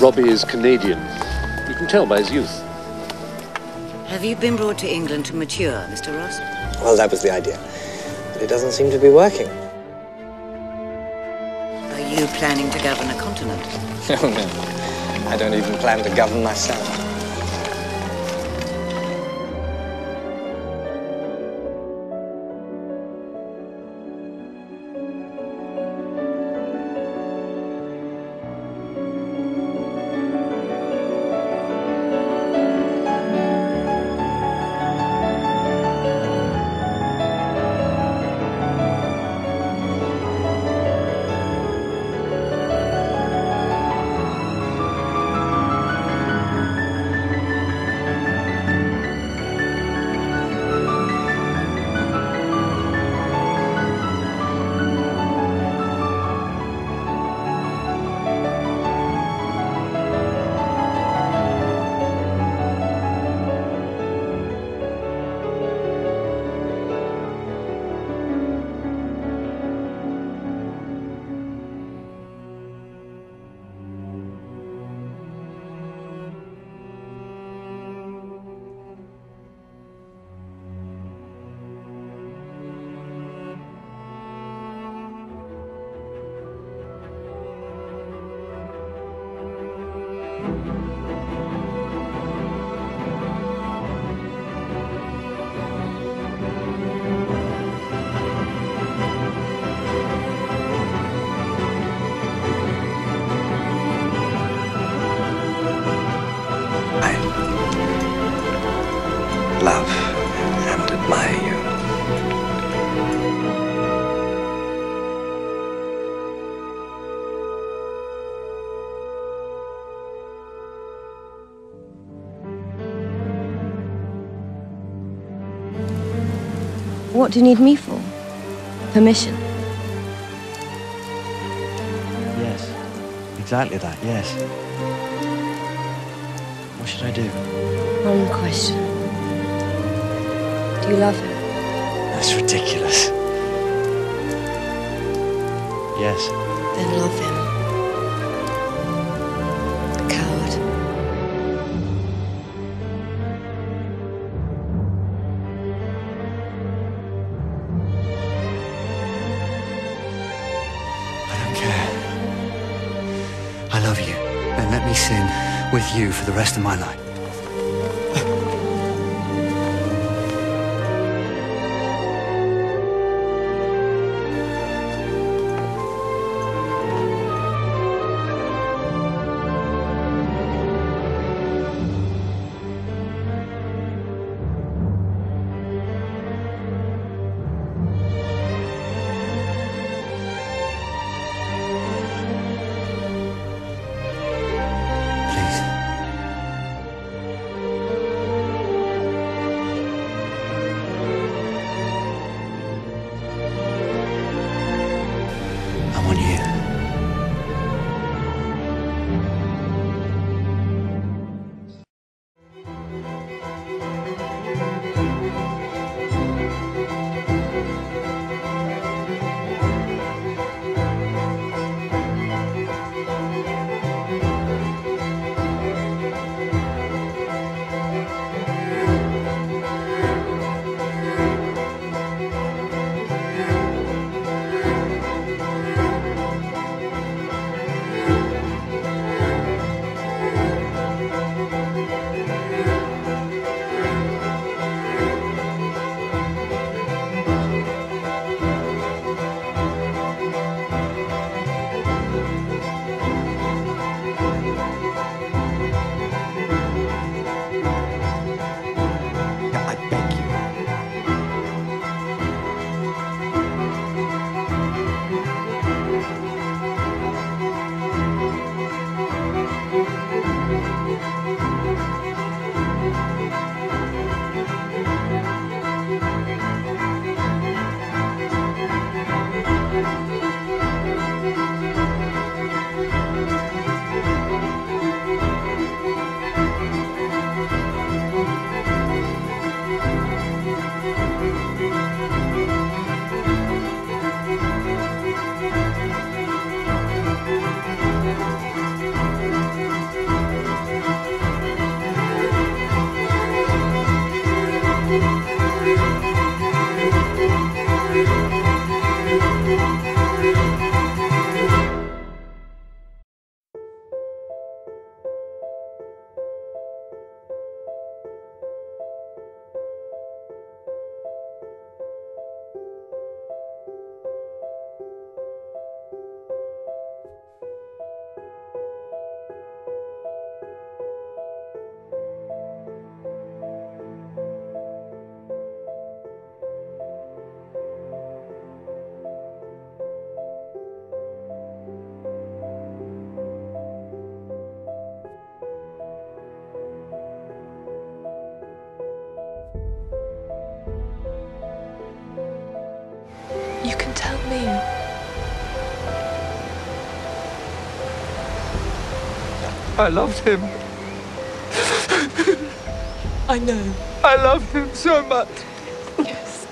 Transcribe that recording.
Robbie is Canadian. You can tell by his youth. Have you been brought to England to mature, Mr. Ross? Well, that was the idea. But it doesn't seem to be working. Are you planning to govern a continent? Oh, no. I don't even plan to govern myself. What do you need me for? Permission? Yes. Exactly that, yes. What should I do? One question. Do you love him? That's ridiculous. Yes. Then love him. Love you. Then let me sin with you for the rest of my life. I loved him. I know. I loved him so much. Yes.